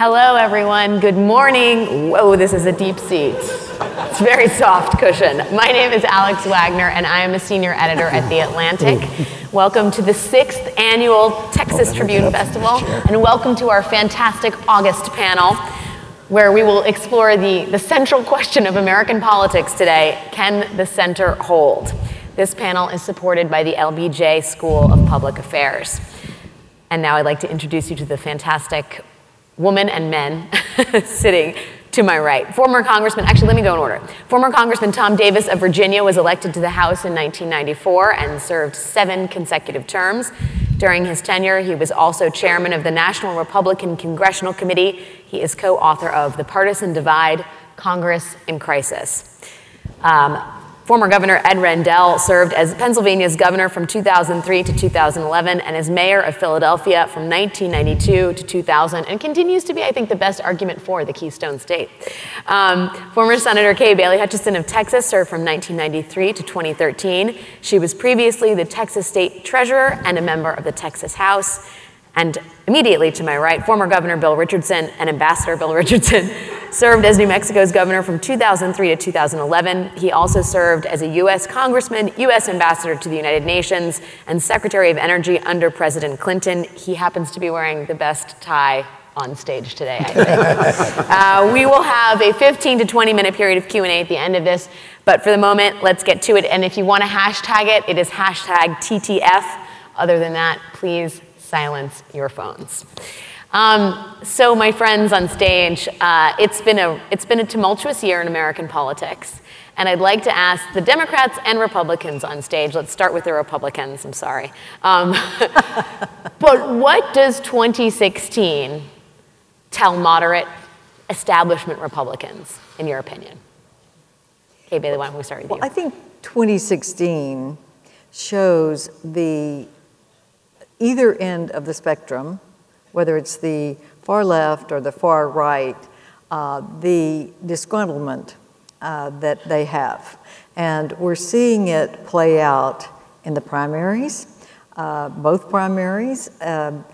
Hello, everyone. Good morning. Whoa, this is a deep seat. It's a very soft cushion. My name is Alex Wagner, and I am a senior editor at The Atlantic. Welcome to the sixth annual Texas Tribune Festival, and welcome to our fantastic August panel, where we will explore the, the central question of American politics today can the center hold? This panel is supported by the LBJ School of Public Affairs. And now I'd like to introduce you to the fantastic women and men sitting to my right. Former Congressman, actually, let me go in order. Former Congressman Tom Davis of Virginia was elected to the House in 1994 and served seven consecutive terms. During his tenure, he was also chairman of the National Republican Congressional Committee. He is co author of The Partisan Divide Congress in Crisis. Um, Former Governor Ed Rendell served as Pennsylvania's governor from 2003 to 2011 and as mayor of Philadelphia from 1992 to 2000 and continues to be, I think, the best argument for the Keystone State. Um, former Senator Kay Bailey Hutchison of Texas served from 1993 to 2013. She was previously the Texas State Treasurer and a member of the Texas House. And immediately to my right, former Governor Bill Richardson and Ambassador Bill Richardson served as New Mexico's governor from 2003 to 2011. He also served as a U.S. Congressman, U.S. Ambassador to the United Nations, and Secretary of Energy under President Clinton. He happens to be wearing the best tie on stage today, I think. uh, we will have a 15 to 20 minute period of Q&A at the end of this, but for the moment, let's get to it. And if you want to hashtag it, it is hashtag TTF. Other than that, please silence your phones. Um, so, my friends on stage, uh, it's, been a, it's been a tumultuous year in American politics. And I'd like to ask the Democrats and Republicans on stage, let's start with the Republicans, I'm sorry. Um, but what does 2016 tell moderate establishment Republicans, in your opinion? Kay Bailey, why don't we start with well, you? I think 2016 shows the either end of the spectrum, whether it's the far left or the far right, uh, the disgruntlement uh, that they have. And we're seeing it play out in the primaries, uh, both primaries. Um,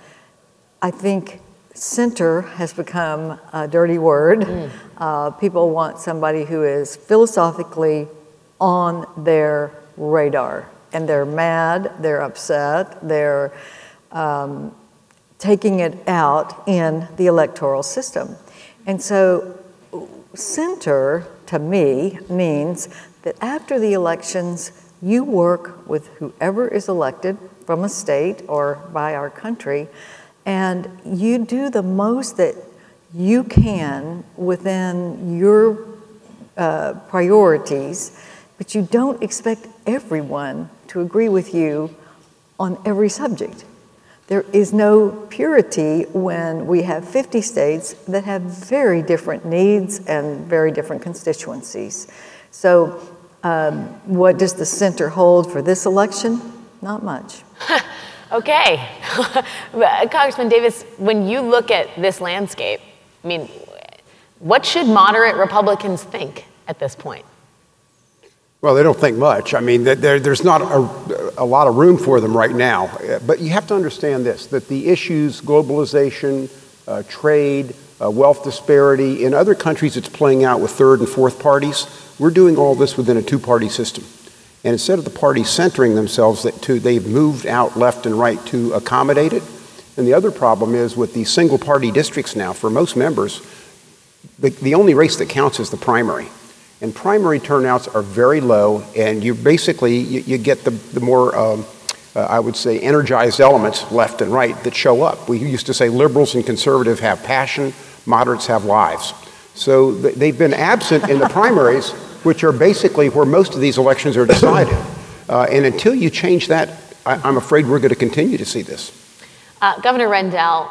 I think center has become a dirty word. Mm. Uh, people want somebody who is philosophically on their radar and they're mad, they're upset, they're um, taking it out in the electoral system. And so, center to me means that after the elections, you work with whoever is elected from a state or by our country, and you do the most that you can within your uh, priorities, but you don't expect everyone to agree with you on every subject. There is no purity when we have 50 states that have very different needs and very different constituencies. So, um, what does the center hold for this election? Not much. okay. Congressman Davis, when you look at this landscape, I mean, what should moderate Republicans think at this point? Well, they don't think much. I mean, there's not a, a, lot of room for them right now. But you have to understand this that the issues, globalization, uh, trade, uh, wealth disparity, in other countries it's playing out with third and fourth parties. We're doing all this within a two party system. And instead of the parties centering themselves, to, they've moved out left and right to accommodate it. And the other problem is with the single party districts now, for most members, the, the only race that counts is the primary. And primary turnouts are very low, and you basically you, you get the, the more um, uh, I would say energized elements left and right that show up. We used to say liberals and conservatives have passion, moderates have lives. So th- they've been absent in the primaries, which are basically where most of these elections are decided. Uh, and until you change that, I- am afraid we're going to continue to see this. Uh, Governor Rendell,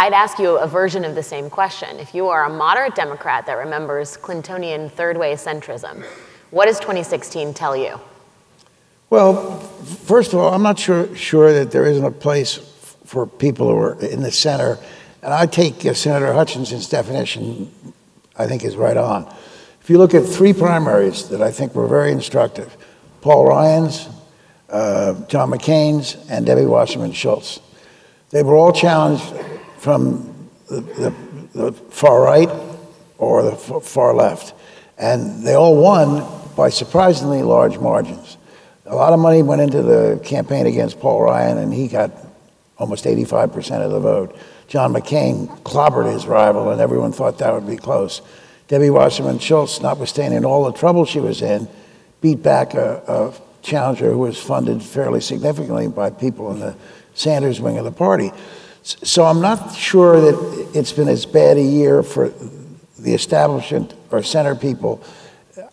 I'd ask you a version of the same question. If you are a moderate Democrat that remembers Clintonian third way centrism, what does 2016 tell you? Well, first of all, I'm not sure, sure that there isn't a place for people who are in the center. And I take uh, Senator Hutchinson's definition, I think is right on. If you look at three primaries that I think were very instructive Paul Ryan's, uh, John McCain's, and Debbie Wasserman Schultz. They were all challenged from the, the, the far right or the far left. And they all won by surprisingly large margins. A lot of money went into the campaign against Paul Ryan, and he got almost 85% of the vote. John McCain clobbered his rival, and everyone thought that would be close. Debbie Wasserman Schultz, notwithstanding all the trouble she was in, beat back a, a challenger who was funded fairly significantly by people in the Sanders wing of the party. So I'm not sure that it's been as bad a year for the establishment or center people.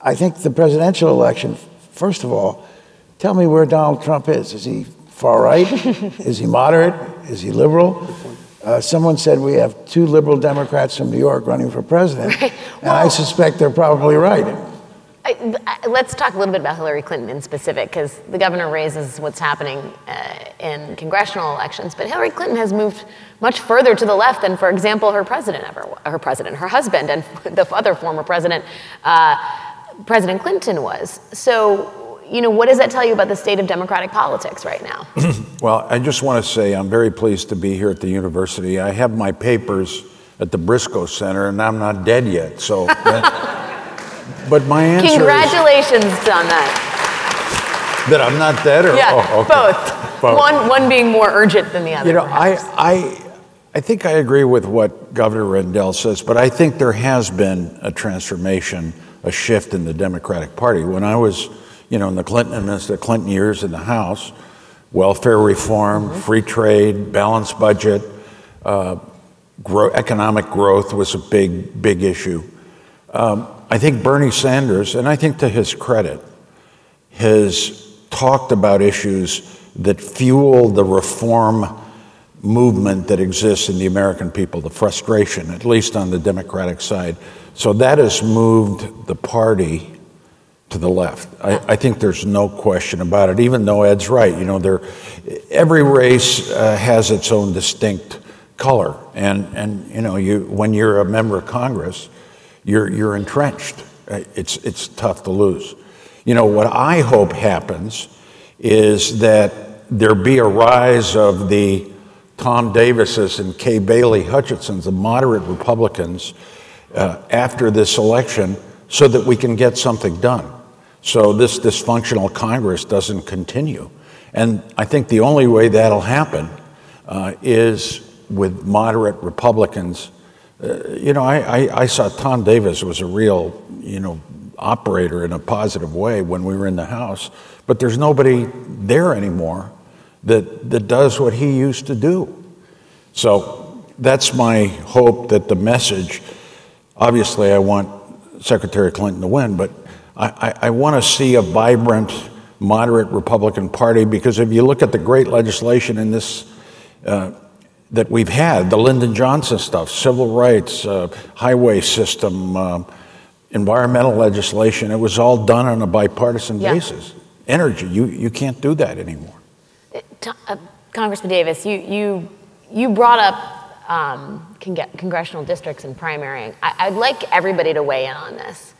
I think the presidential election, first of all, tell me where Donald Trump is. Is he far right? is he moderate? Is he liberal? Uh, someone said we have two liberal Democrats from New York running for president, right. well, and I suspect they're probably right. I, I, let's talk a little bit about Hillary Clinton in specific, because the governor raises what's happening uh, in congressional elections, but Hillary Clinton has moved much further to the left than, for example, her president ever, her president, her husband, and the other former president, uh, President Clinton was. So, you know, what does that tell you about the state of Democratic politics right now? well, I just want to say I'm very pleased to be here at the university. I have my papers at the Briscoe Center, and I'm not dead yet, so. But my answer Congratulations is, on that. That I'm not dead or yeah, oh, okay. both. both. One one being more urgent than the other. You know, I I I think I agree with what Governor Rendell says, but I think there has been a transformation, a shift in the Democratic Party. When I was, you know, in the Clinton the Clinton years in the House, welfare reform, mm-hmm. free trade, balanced budget, uh, grow, economic growth was a big big issue. Um, I think Bernie Sanders, and I think to his credit, has talked about issues that fuel the reform movement that exists in the American people, the frustration, at least on the Democratic side. So that has moved the party to the left. I, I think there's no question about it, even though Ed's right. You know, there, every race uh, has its own distinct color. And, and you know, you, when you're a member of Congress, you're, you're entrenched. It's, it's tough to lose. You know, what I hope happens is that there be a rise of the Tom Davises and Kay Bailey Hutchinsons, the moderate Republicans, uh, after this election so that we can get something done. So this dysfunctional Congress doesn't continue. And I think the only way that'll happen uh, is with moderate Republicans uh, you know, I, I, I, saw Tom Davis was a real, you know, operator in a positive way when we were in the House, but there's nobody there anymore that, that does what he used to do. So that's my hope that the message, obviously, I want Secretary Clinton to win, but I, I, I want to see a vibrant, moderate Republican Party because if you look at the great legislation in this. Uh, that we've had the Lyndon Johnson stuff, civil rights, uh, highway system, uh, environmental legislation. It was all done on a bipartisan yeah. basis. Energy, you, you can't do that anymore. Uh, uh Congressman Davis, you, you, you brought up um, con- congressional districts and primarying. I, I'd like everybody to weigh in on this.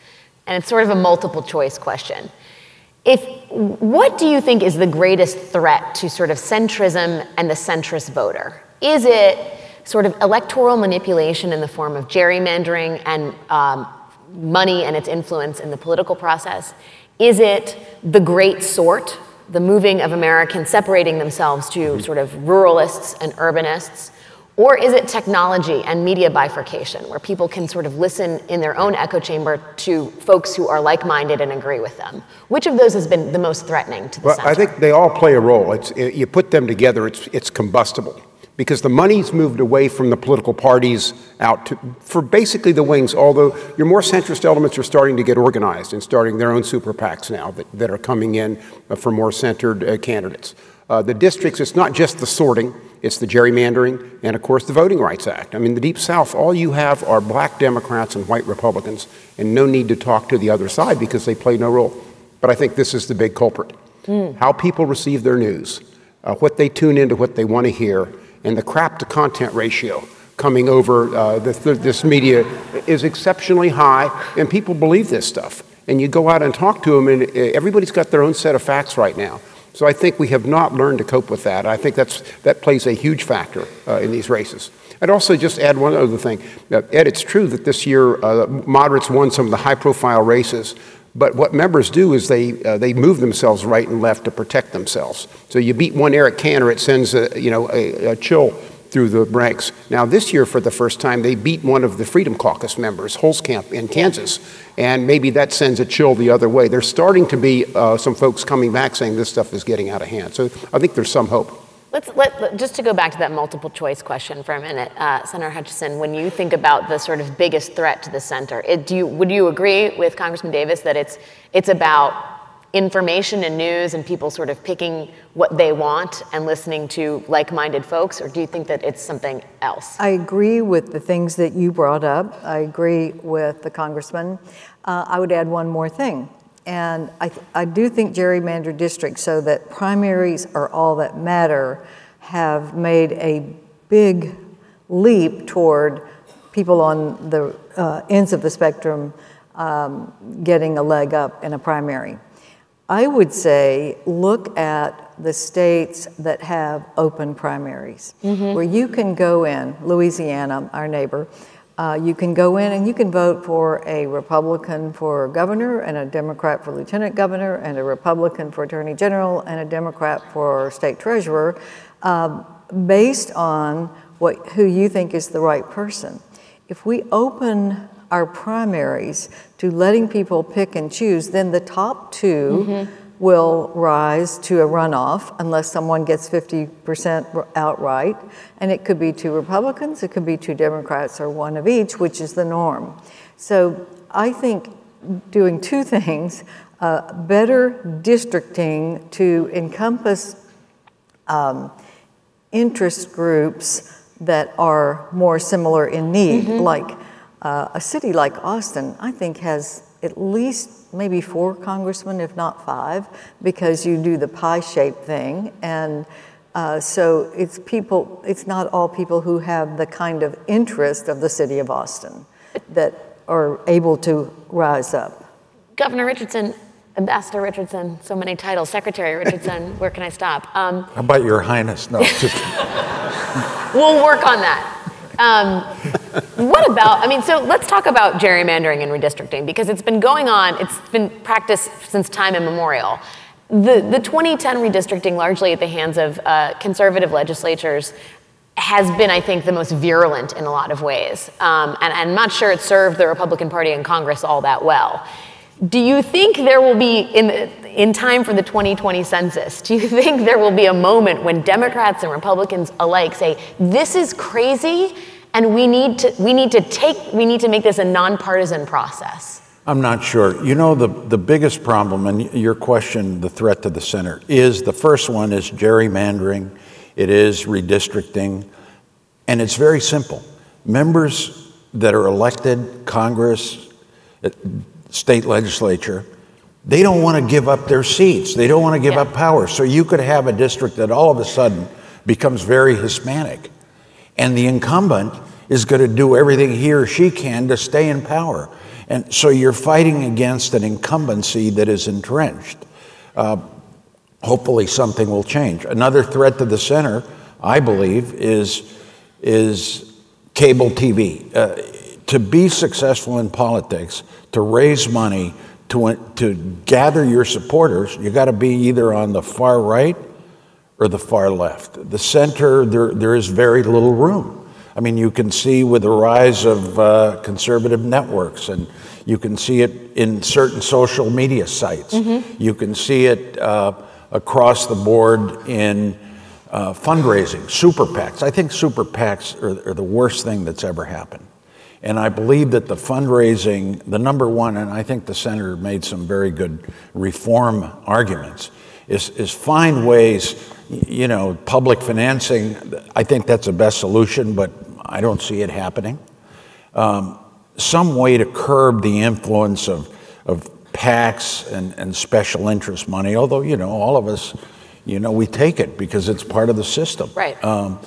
And it's sort of a multiple choice question. If, what do you think is the greatest threat to sort of centrism and the centrist voter? Is it sort of electoral manipulation in the form of gerrymandering and um, money and its influence in the political process? Is it the great sort, the moving of Americans separating themselves to mm-hmm. sort of ruralists and urbanists? Or is it technology and media bifurcation, where people can sort of listen in their own echo chamber to folks who are like minded and agree with them? Which of those has been the most threatening to the well, center? I think they all play a role. It's, you put them together, it's, it's combustible because the money's moved away from the political parties out to, for basically the wings, although your more centrist elements are starting to get organized and starting their own super PACs now that, that are coming in uh, for more centered uh, candidates. Uh, the districts, it's not just the sorting, it's the gerrymandering, and of course the Voting Rights Act. I mean, the Deep South, all you have are black Democrats and white Republicans, and no need to talk to the other side because they play no role. But I think this is the big culprit. Mm. How people receive their news, uh, what they tune into, what they want to hear, and the crap to content ratio coming over uh, this, this media is exceptionally high, and people believe this stuff. And you go out and talk to them, and uh, everybody's got their own set of facts right now. So I think we have not learned to cope with that. I think that's, that plays a huge factor uh, in these races. I'd also just add one other thing. Ed, it's true that this year uh, moderates won some of the high profile races, but what members do is they, uh, they move themselves right and left to protect themselves. So you beat one Eric Cantor, it sends a, you know, a, a chill through the ranks. Now, this year, for the first time, they beat one of the Freedom Caucus members, Huelskamp in Kansas, and maybe that sends a chill the other way. There's starting to be uh, some folks coming back saying this stuff is getting out of hand. So I think there's some hope. Let's let, let, just to go back to that multiple choice question for a minute, uh, Senator Hutchison. When you think about the sort of biggest threat to the center, it, do you, would you agree with Congressman Davis that it's it's about information and news and people sort of picking what they want and listening to like-minded folks, or do you think that it's something else? I agree with the things that you brought up. I agree with the congressman. Uh, I would add one more thing. And I, I do think gerrymandered districts, so that primaries are all that matter, have made a big leap toward people on the uh, ends of the spectrum um, getting a leg up in a primary. I would say look at the states that have open primaries, mm-hmm. where you can go in, Louisiana, our neighbor, uh, you can go in and you can vote for a Republican for governor and a Democrat for lieutenant governor and a Republican for attorney general and a Democrat for state treasurer uh, based on what, who you think is the right person. If we open our primaries to letting people pick and choose, then the top 2 mm-hmm. Will rise to a runoff unless someone gets 50% outright. And it could be two Republicans, it could be two Democrats, or one of each, which is the norm. So I think doing two things uh, better districting to encompass um, interest groups that are more similar in need, mm-hmm. like uh, a city like Austin, I think, has at least maybe four congressmen, if not five, because you do the pie shaped thing. And uh, so it's people, it's not all people who have the kind of interest of the city of Austin that are able to rise up. Governor Richardson, Ambassador Richardson, so many titles, Secretary Richardson, where can I stop? Um, How about Your Highness? No, just. we'll work on that. Um, what about, I mean, so let's talk about gerrymandering and redistricting because it's been going on, it's been practiced since time immemorial. The, the 2010 redistricting, largely at the hands of uh, conservative legislatures, has been, I think, the most virulent in a lot of ways. Um, and, and I'm not sure it served the Republican Party in Congress all that well. Do you think there will be, in, in time for the 2020 census, do you think there will be a moment when Democrats and Republicans alike say, this is crazy and we need to, we need to take, we need to make this a nonpartisan process? I'm not sure. You know, the, the biggest problem, and your question, the threat to the center, is the first one is gerrymandering, it is redistricting, and it's very simple. Members that are elected, Congress, uh, state legislature, they don't want to give up their seats. They don't want to give yeah. up power. So you could have a district that all of a sudden becomes very Hispanic. And the incumbent is going to do everything he or she can to stay in power. And so you're fighting against an incumbency that is entrenched. Uh, hopefully, something will change. Another threat to the center, I believe, is, is cable TV. Uh, to be successful in politics, to raise money, to, to gather your supporters, you got to be either on the far right or the far left. The center, there, there is very little room. I mean, you can see with the rise of uh, conservative networks, and you can see it in certain social media sites. Mm-hmm. You can see it uh, across the board in uh, fundraising, super PACs. I think super PACs are, are the worst thing that's ever happened. And I believe that the fundraising, the number one, and I think the senator made some very good reform arguments, is, is find ways, you know, public financing, I think that's the best solution, but I don't see it happening. Um, some way to curb the influence of, of PACs and, and special interest money, although, you know, all of us, you know, we take it because it's part of the system. Right. Um,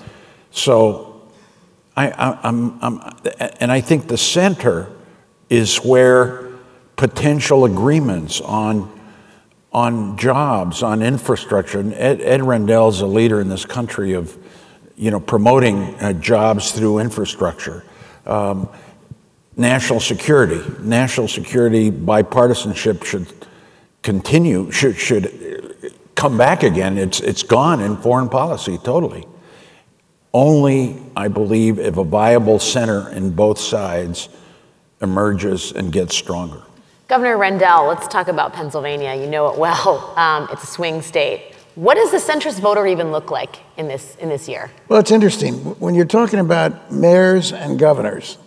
so I, am and I think the center is where potential agreements on on jobs, on infrastructure. And Ed, Ed Rendell is a leader in this country of, you know, promoting uh, jobs through infrastructure. Um, national security, national security bipartisanship should continue, should, should come back again. It's, it's gone in foreign policy totally. Only, I believe, if a viable center in both sides emerges and gets stronger. Governor Rendell, let's talk about Pennsylvania. You know it well. Um, it's a swing state. What does the centrist voter even look like in this, in this year? Well, it's interesting. When you're talking about mayors and governors,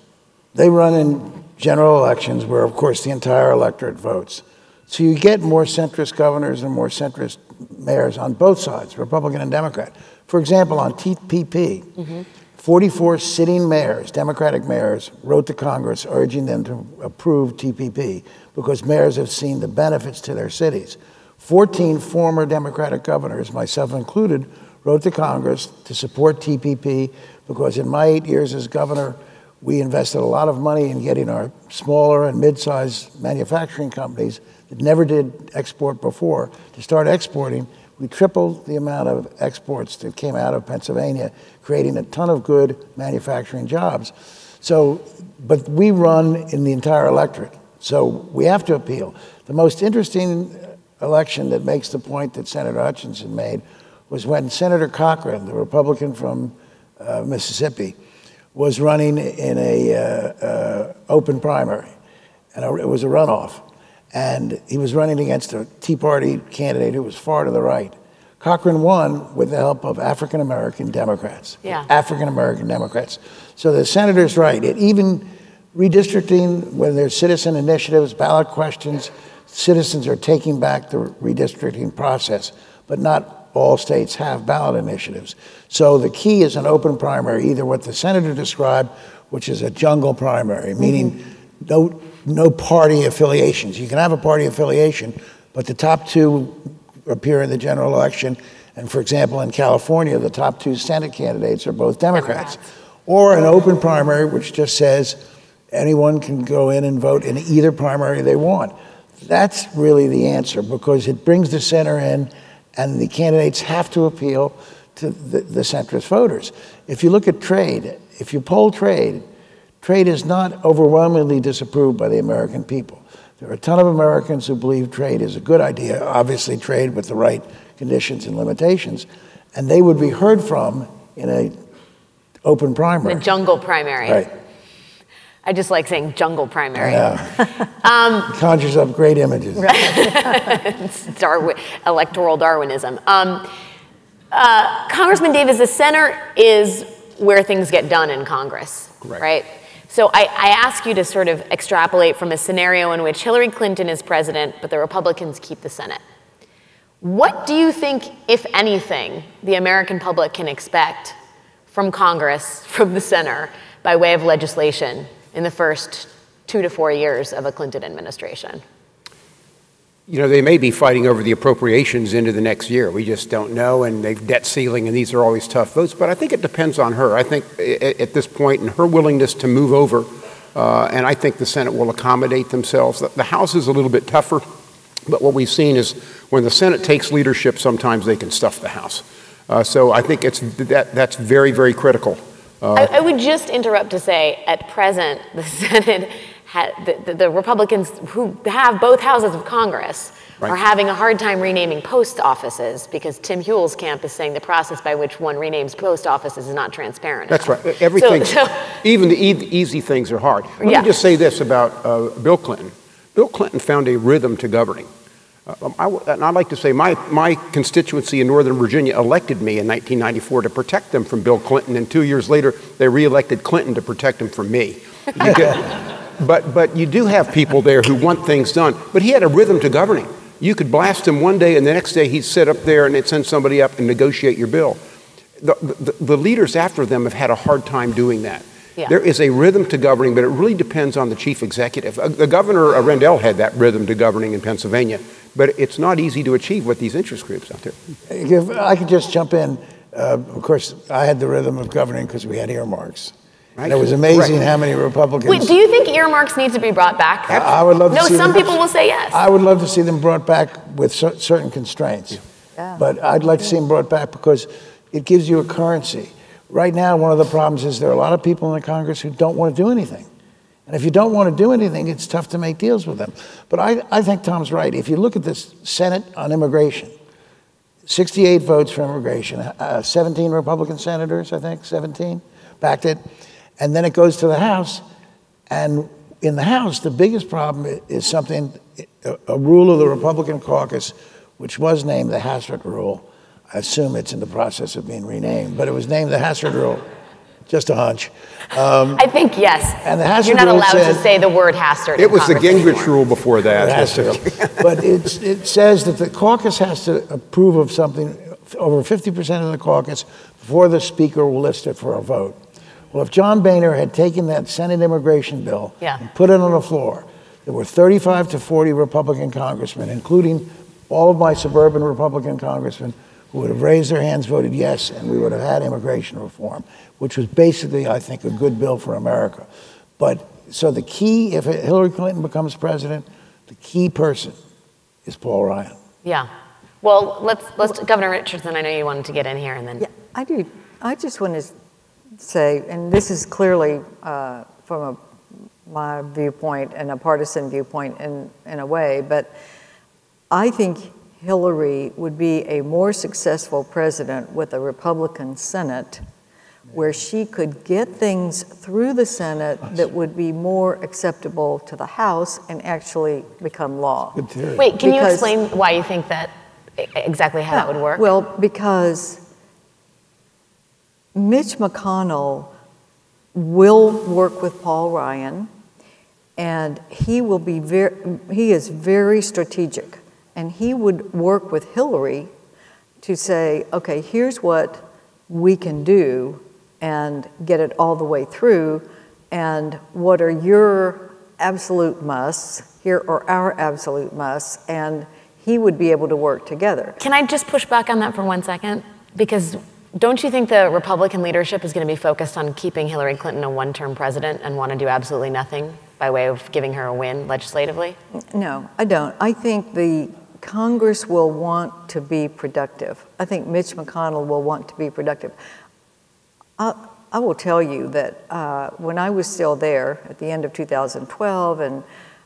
they run in general elections where, of course, the entire electorate votes. So you get more centrist governors and more centrist mayors on both sides, Republican and Democrat. For example, on TPP, mm-hmm. 44 sitting mayors, Democratic mayors, wrote to Congress urging them to approve TPP because mayors have seen the benefits to their cities. 14 former Democratic governors, myself included, wrote to Congress to support TPP because in my eight years as governor, we invested a lot of money in getting our smaller and mid sized manufacturing companies that never did export before to start exporting. We tripled the amount of exports that came out of Pennsylvania, creating a ton of good manufacturing jobs. So, but we run in the entire electorate. So we have to appeal. The most interesting election that makes the point that Senator Hutchinson made was when Senator Cochran, the Republican from uh, Mississippi, was running in a uh, uh, open primary, and it was a runoff, and he was running against a Tea Party candidate who was far to the right. Cochran won with the help of African American Democrats. Yeah. African American Democrats. So the senator's right. It even redistricting, when there's citizen initiatives, ballot questions, citizens are taking back the redistricting process, but not all states have ballot initiatives. So the key is an open primary, either what the senator described, which is a jungle primary, meaning mm-hmm. No, no party affiliations. You can have a party affiliation, but the top two appear in the general election. And for example, in California, the top two Senate candidates are both Democrats. Democrats. Or an open primary, which just says anyone can go in and vote in either primary they want. That's really the answer because it brings the center in and the candidates have to appeal to the, the centrist voters. If you look at trade, if you poll trade, trade is not overwhelmingly disapproved by the American people. There are a ton of Americans who believe trade is a good idea, obviously, trade with the right conditions and limitations, and they would be heard from in a open primary. The jungle primary. Right. I just like saying jungle primary. Yeah. um, conjures up great images. it's Darwin, electoral Darwinism. Um, uh, Congressman Davis, the center is where things get done in Congress, Correct. right? So I, I ask you to sort of extrapolate from a scenario in which Hillary Clinton is president, but the Republicans keep the Senate. What do you think, if anything, the American public can expect from Congress, from the center, by way of legislation in the first two to four years of a Clinton administration? You know, they may be fighting over the appropriations into the next year. We just don't know, and they've debt ceiling, and these are always tough votes. But I think it depends on her. I think at this point, and her willingness to move over, uh, and I think the Senate will accommodate themselves. The House is a little bit tougher, but what we've seen is when the Senate takes leadership, sometimes they can stuff the House. Uh, so I think it's that, that's very, very critical. Uh, I, I, would just interrupt to say, at present, the Senate, ha- the, the, the, Republicans who have both houses of Congress right. are having a hard time renaming post offices because Tim Huelskamp is saying the process by which one renames post offices is not transparent. That's enough. right. Everything, so, so, even the e- easy things are hard. Let yeah. me just say this about uh, Bill Clinton. Bill Clinton found a rhythm to governing. Uh, I, and I'd like to say my, my constituency in Northern Virginia elected me in 1994 to protect them from Bill Clinton, and two years later, they reelected Clinton to protect him from me. But, but you do have people there who want things done. But he had a rhythm to governing. You could blast him one day, and the next day he'd sit up there and send somebody up and negotiate your bill. The, the, the leaders after them have had a hard time doing that. Yeah. There is a rhythm to governing, but it really depends on the chief executive. Uh, the governor, uh, Rendell, had that rhythm to governing in Pennsylvania, but it's not easy to achieve with these interest groups out there. If I could just jump in. Uh, of course, I had the rhythm of governing because we had earmarks. Right. And it was amazing Right. how many Republicans. Wait, do you think earmarks need to be brought back? I I would love to No, see some them- people will say yes. I would love to see them brought back with cer- certain constraints. Yeah. But I'd like to see them brought back because it gives you a currency. Right now, one of the problems is there are a lot of people in the Congress who don't want to do anything. And if you don't want to do anything, it's tough to make deals with them. But I, I think Tom's right. If you look at this Senate on immigration, 68 votes for immigration, uh, 17 Republican senators, I think, 17 backed it. And then it goes to the House. And in the House, the biggest problem is something, a, a rule of the Republican caucus, which was named the Hastert Rule. I assume it's in the process of being renamed, but it was named the Hastert Rule. Just a hunch. Um, I think yes. And the Hastert You're not rule allowed to say the word Hastert. It was the Congress Gingrich anymore. rule before that. It. But it's, it says that the caucus has to approve of something, over 50% of the caucus, before the speaker will list it for a vote. Well, if John Boehner had taken that Senate immigration bill Yeah. and put it on the floor, there were 35 to 40 Republican congressmen, including all of my suburban Republican congressmen, who would have raised their hands, voted yes, and we would have had immigration reform, which was basically, I think, a good bill for America. But so the key, if Hillary Clinton becomes president, the key person is Paul Ryan. Yeah. Well, let's let's Governor Richardson. I know you wanted to get in here, and then Yeah, I do. I just want to say, and this is clearly uh, from a, my viewpoint and a partisan viewpoint in, in a way, but I think Hillary would be a more successful president with a Republican Senate where she could get things through the Senate that would be more acceptable to the House and actually become law. Wait. Can you explain why you think that exactly how that would work? Well, because Mitch McConnell will work with Paul Ryan, and he will be very, he is very strategic, and he would work with Hillary to say, okay, here's what we can do and get it all the way through, and what are your absolute musts? Here are our absolute musts, and he would be able to work together. Can I just push back on that for one second? Because don't you think the Republican leadership is going to be focused on keeping Hillary Clinton a one-term president and want to do absolutely nothing by way of giving her a win legislatively? No, I don't. I think the Congress will want to be productive. I think Mitch McConnell will want to be productive. I, I will tell you that uh, when I was still there at the end of 2012 and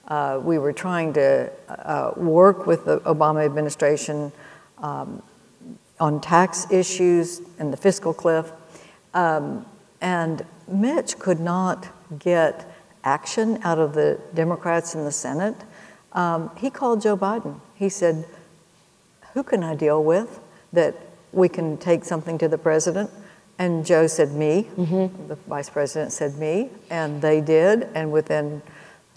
uh, we were trying to uh, work with the Obama administration um, on tax issues and the fiscal cliff, um, and Mitch could not get action out of the Democrats in the Senate. Um, he called Joe Biden. He said, Who can I deal with that we can take something to the president? And Joe said, Me. The vice president said, Me. And they did. And within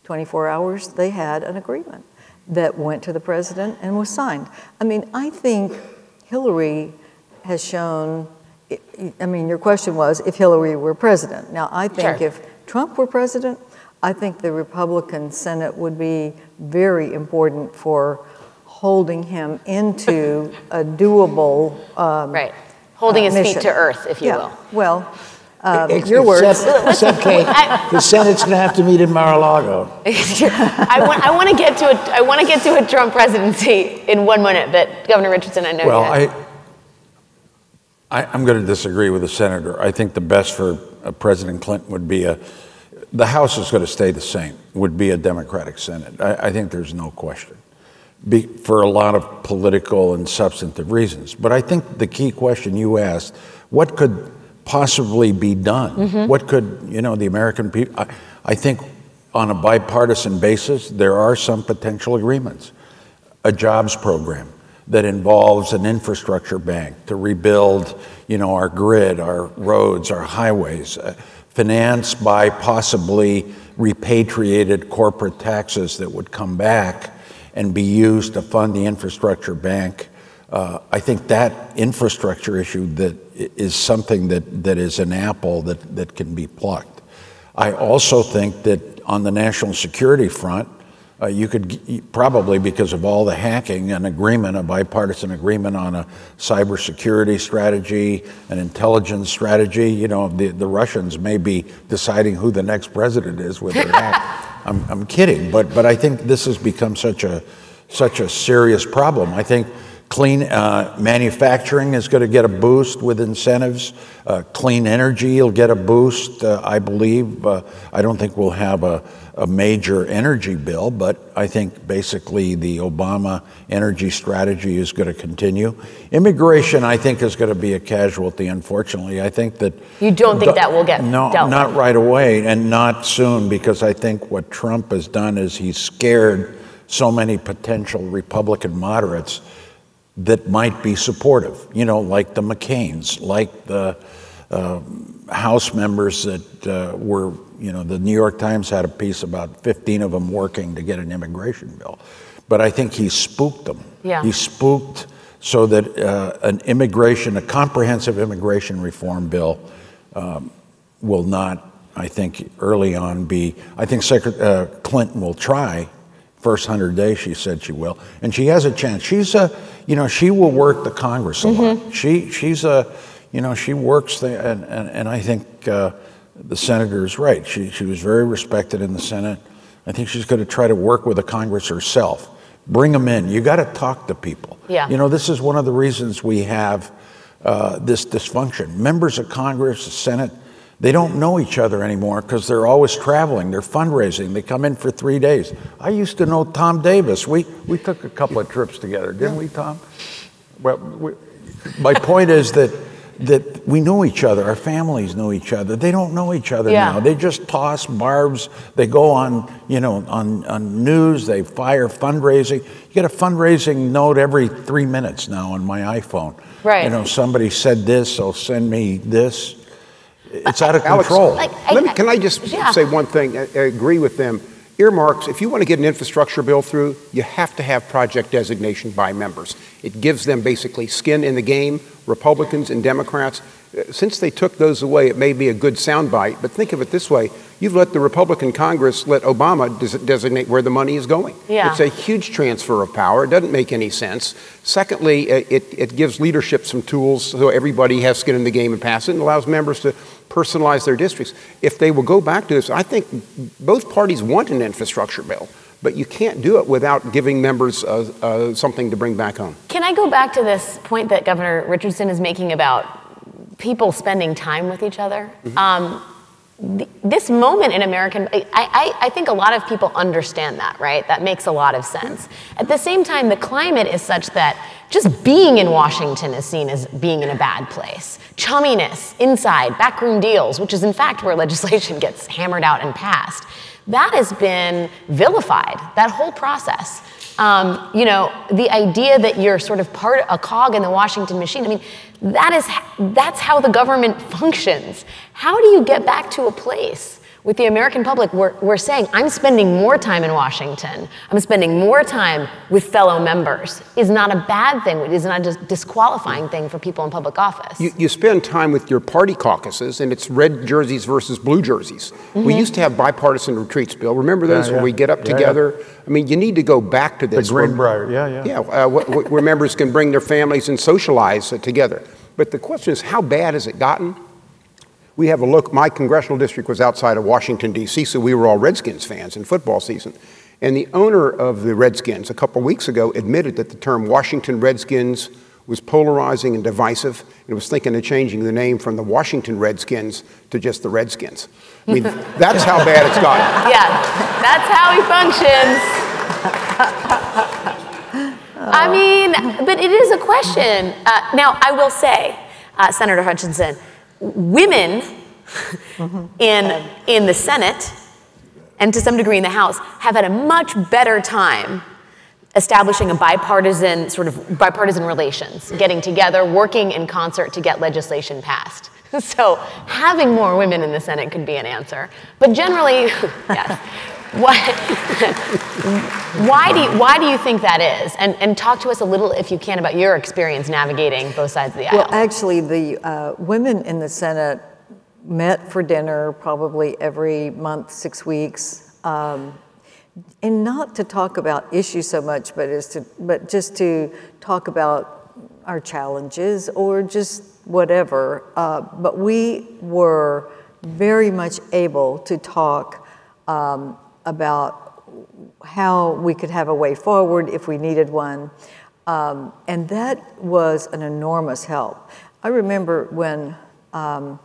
24 hours, they had an agreement that went to the president and was signed. I mean, I think Hillary has shown. I mean, your question was if Hillary were president. Now, I think Sure. if Trump were president, I think the Republican Senate would be very important for holding him into a doable um, Right. Holding uh, his feet to earth, if you yeah. will. Well, um, Ex- your words. Except, except Kate, the Senate's going to have to meet in Mar-a-Lago. I want, I want to get to a, I want to get to a Trump presidency in one minute, but Governor Richardson, I know Well, you I, I, I'm going to disagree with the senator. I think the best for uh, President Clinton would be a, the House is going to stay the same, would be a Democratic Senate. I, I think there's no question. Be, for a lot of political and substantive reasons. But I think the key question you asked, what could possibly be done? What could, you know, the American people, I, I think on a bipartisan basis, there are some potential agreements. A jobs program that involves an infrastructure bank to rebuild, you know, our grid, our roads, our highways, uh, financed by possibly repatriated corporate taxes that would come back and be used to fund the infrastructure bank. Uh, I think that infrastructure issue that is something that, that is an apple that, that can be plucked. I also think that on the national security front, uh, you could probably, because of all the hacking, an agreement, a bipartisan agreement on a cybersecurity strategy, an intelligence strategy. You know, the, the Russians may be deciding who the next president is with their hack. I'm, I'm kidding, but but I think this has become such a such a serious problem. I think clean uh, manufacturing is going to get a boost with incentives. Uh, clean energy will get a boost, uh, I believe. Uh, I don't think we'll have a, a major energy bill, but I think basically the Obama energy strategy is going to continue. Immigration, I think, is going to be a casualty, unfortunately. I think that. You don't think that will get No, dealt not with? right away and not soon, because I think what Trump has done is he's scared so many potential Republican moderates that might be supportive, you know, like the McCains, like the uh, House members that uh, were, you know, the New York Times had a piece about 15 of them working to get an immigration bill. But I think he spooked them. Yeah. He spooked so that uh, an immigration, a comprehensive immigration reform bill um, will not, I think, early on be, I think Secret, uh, Clinton will try. First hundred days, she said she will, and she has a chance. She's a, you know, she will work the Congress a lot. She, she's a, you know, she works the, and, and, and I think uh, the senator is right. She, she was very respected in the Senate. I think she's going to try to work with the Congress herself. Bring them in. You got to talk to people. Yeah. You know, this is one of the reasons we have uh, this dysfunction. Members of Congress, the Senate, they don't know each other anymore because they're always traveling. They're fundraising. They come in for three days. I used to know Tom Davis. We, we took a couple of trips together, didn't we, Tom? Well, we, my point is that, that we know each other. Our families know each other. They don't know each other Yeah. now. They just toss barbs. They go on, you know, on, on news. They fire fundraising. You get a fundraising note every three minutes now on my iPhone. Right. You know, somebody said this, so send me this. It's out of Alex, control. Like, I- me, can I just Yeah. say one thing? I, I agree with them. Earmarks, if you want to get an infrastructure bill through, you have to have project designation by members. It gives them basically skin in the game, Republicans and Democrats. Uh, Since they took those away, it may be a good soundbite, but think of it this way. You've let the Republican Congress let Obama des- designate where the money is going. Yeah. It's a huge transfer of power. It doesn't make any sense. Secondly, it, it gives leadership some tools so everybody has skin in the game and pass it and allows members to personalize their districts. If they will go back to this, I think both parties want an infrastructure bill, but you can't do it without giving members uh, uh, something to bring back home. Can I go back to this point that Governor Richardson is making about people spending time with each other? Um, th- this moment in American, I, I, I think a lot of people understand that, right? That makes a lot of sense. At the same time, the climate is such that just being in Washington is seen as being in a bad place. Chumminess, inside, backroom deals, which is in fact where legislation gets hammered out and passed, that has been vilified, that whole process. Um, you know, the idea that you're sort of part a cog in the Washington machine. I mean, that is that's how the government functions. How do you get back to a place with the American public where we're saying I'm spending more time in Washington, I'm spending more time with fellow members is not a bad thing. It is not a disqualifying thing for people in public office. You, you spend time with your party caucuses, and it's red jerseys versus blue jerseys. We used to have bipartisan retreats, Bill. Remember those Yeah, where yeah. we get up Yeah, yeah. together? I mean, you need to go back to the this. where- Greenbrier, yeah, yeah. Yeah, uh, wh- wh- where members can bring their families and socialize uh, together. But the question is, how bad has it gotten? We have a look. My congressional district was outside of Washington, D.C., so we were all Redskins fans in football season. And the owner of the Redskins, a couple weeks ago, admitted that the term Washington Redskins was polarizing and divisive, and was thinking of changing the name from the Washington Redskins to just the Redskins. I mean, that's how bad it's gotten. Yeah, that's how he functions. I mean, but it is a question. Uh, now, I will say, uh, Senator Hutchinson, women mm-hmm. in, in the Senate and to some degree in the House have had a much better time establishing a bipartisan sort of bipartisan relations, getting together, working in concert to get legislation passed. So having more women in the Senate could be an answer. But generally, yes. Why, why, do you, why do you think that is? And, and talk to us a little, if you can, about your experience navigating both sides of the aisle. Well, actually, the uh, women in the Senate met for dinner probably every month, six weeks. Um, and not to talk about issues so much, but is to, but just to talk about our challenges or just whatever. Uh, but we were very much able to talk um, about how we could have a way forward if we needed one. Um, and that was an enormous help. I remember when, um,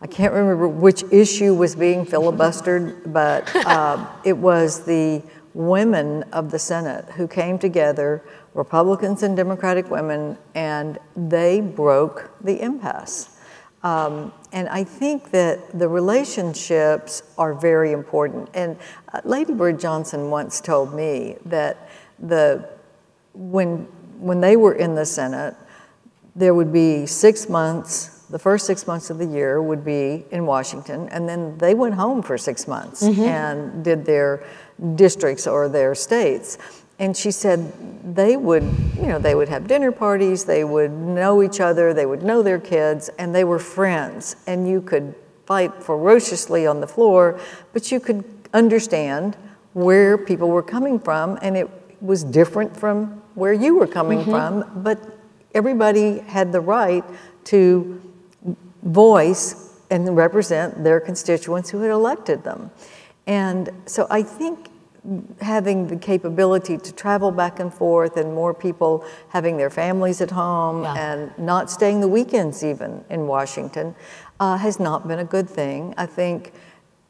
I can't remember which issue was being filibustered, but uh, it was the women of the Senate who came together, Republicans and Democratic women, and they broke the impasse. Um, and I think that the relationships are very important. And uh, Lady Bird Johnson once told me that the when when they were in the Senate, there would be six months. The first six months of the year would be in Washington, and then they went home for six months mm-hmm. and did their districts or their states. And she said they would, you know, they would have dinner parties, they would know each other, they would know their kids, and they were friends. And you could fight ferociously on the floor, but you could understand where people were coming from, and it was different from where you were coming mm-hmm. from, but everybody had the right to voice and represent their constituents who had elected them. And so I think having the capability to travel back and forth and more people having their families at home yeah. and not staying the weekends even in Washington uh, has not been a good thing. I think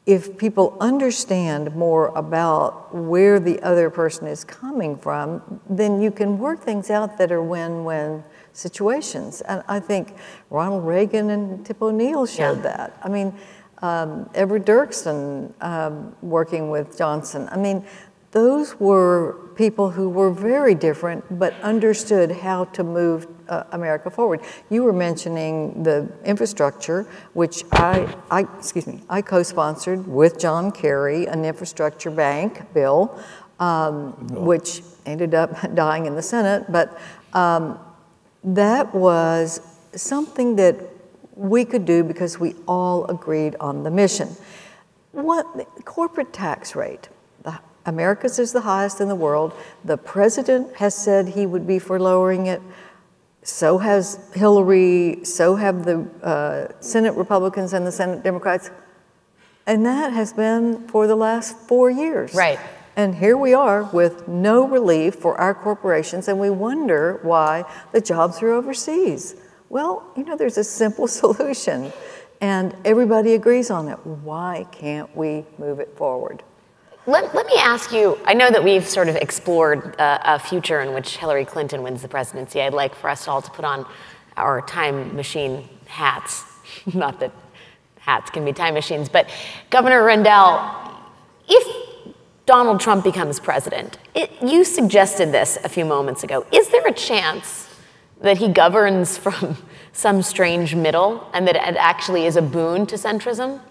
if people understand more about where the other person is coming from, then you can work things out that are win-win situations. And I think Ronald Reagan and Tip O'Neill showed yeah. that. I mean, um, Everett Dirksen um, working with Johnson. I mean, those were people who were very different but understood how to move uh, America forward. You were mentioning the infrastructure, which I, I excuse me, I co-sponsored with John Kerry an infrastructure bank bill, um, which ended up dying in the Senate. But um, that was something that we could do because we all agreed on the mission. What corporate tax rate? The, America's is the highest in the world. The president has said he would be for lowering it. So has Hillary. So have the uh, Senate Republicans and the Senate Democrats. And that has been for the last four years. Right. And here we are with no relief for our corporations, and we wonder why the jobs are overseas. Well, you know, there's a simple solution, and everybody agrees on it. Why can't we move it forward? Let, let me ask you I know that we've sort of explored uh, a future in which Hillary Clinton wins the presidency. I'd like for us all to put on our time machine hats. Not that hats can be time machines, but Governor Rendell, if Donald Trump becomes president, it, you suggested this a few moments ago. Is there a chance that he governs from some strange middle and that it actually is a boon to centrism?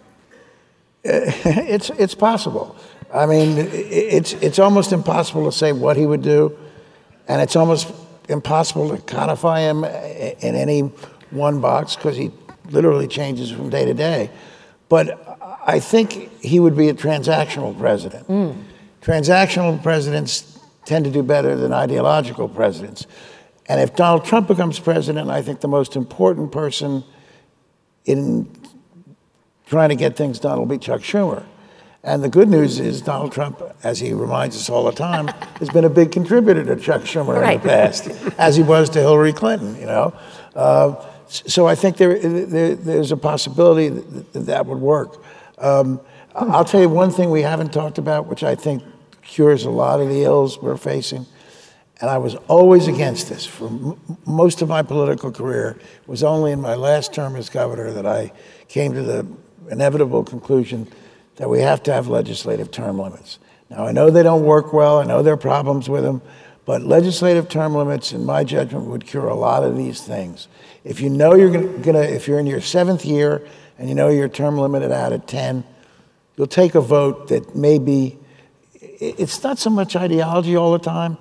It's, it's possible. I mean, it's, it's almost impossible to say what he would do, and it's almost impossible to codify him in any one box because he literally changes from day to day. But I think he would be a transactional president. Mm. Transactional presidents tend to do better than ideological presidents. And if Donald Trump becomes president, I think the most important person in trying to get things done will be Chuck Schumer. And the good news is Donald Trump, as he reminds us all the time, has been a big contributor to Chuck Schumer right. in the past, as he was to Hillary Clinton, you know. Uh, so I think there, there, there's a possibility that that would work. Um, I'll tell you one thing we haven't talked about, which I think cures a lot of the ills we're facing – and I was always against this for most of my political career. It was only in my last term as governor that I came to the inevitable conclusion that we have to have legislative term limits. Now, I know they don't work well, I know there are problems with them, but legislative term limits, in my judgment, would cure a lot of these things. If you know you're going to, if you're in your seventh year and you know your term limited out at 10, you'll take a vote that maybe, it's not so much ideology all the time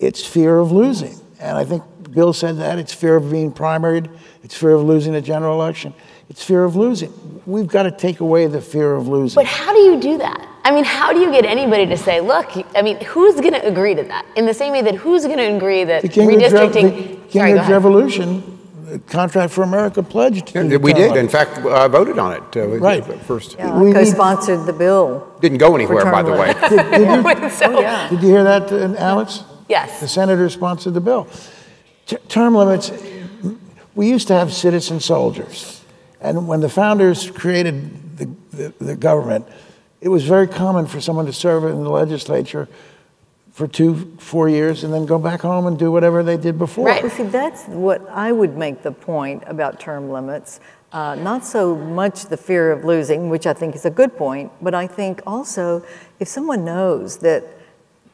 it's fear of losing. And I think Bill said that. It's fear of being primaried. It's fear of losing a general election. It's fear of losing. We've got to take away the fear of losing. But how do you do that? I mean, how do you get anybody to say, look, I mean, who's going to agree to that? In the same way that who's going to agree that The Gingrich, redistricting. the Sorry, go Gingrich. Revolution, the Contract for America pledged. to Yeah, we did. In fact, I voted on it uh, Right. first. Yeah, We co-sponsored the bill. Didn't go anywhere, by the way. limits. So- Oh, yeah. Did you hear that, uh, Alex? The senator sponsored the bill. T- term limits, we used to have citizen soldiers. And when the founders created the, the, the government, it was very common for someone to serve in the legislature for two, four years and then go back home and do whatever they did before. Right. Well, see, that's what I would make the point about term limits. Uh, not so much the fear of losing, which I think is a good point, but I think also if someone knows that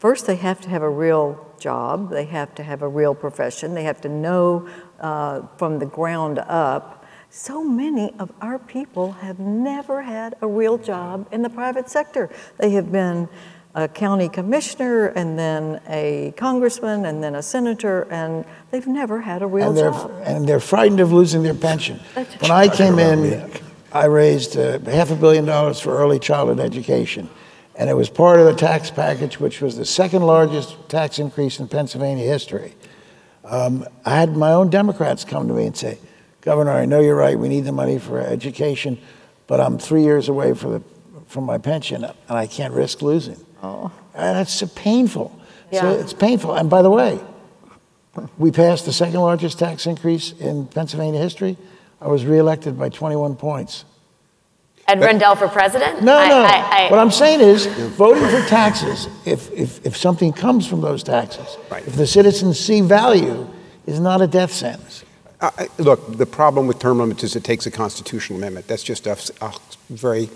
first they have to have a real job, they have to have a real profession, they have to know uh, from the ground up. So many of our people have never had a real job in the private sector. They have been a county commissioner and then a congressman and then a senator, and they've never had a real and job. and they're frightened of losing their pension. That's When I came in, I raised uh, half a billion dollars for early childhood education, and it was part of the tax package, which was the second largest tax increase in Pennsylvania history. Um, I had my own Democrats come to me and say, Governor, I know you're right, we need the money for education, but I'm three years away from, the, from my pension, and I can't risk losing. Oh. And it's so painful. So it's painful. And by the way, we passed the second largest tax increase in Pennsylvania history. I was reelected by 21 points. Ed Rendell for president? No, I- no. I- I- what I'm saying is, voting for taxes, if, if, if something comes from those taxes, Right. if the citizens see value, is not a death sentence. Uh, Look, the problem with term limits is it takes a constitutional amendment. That's just a very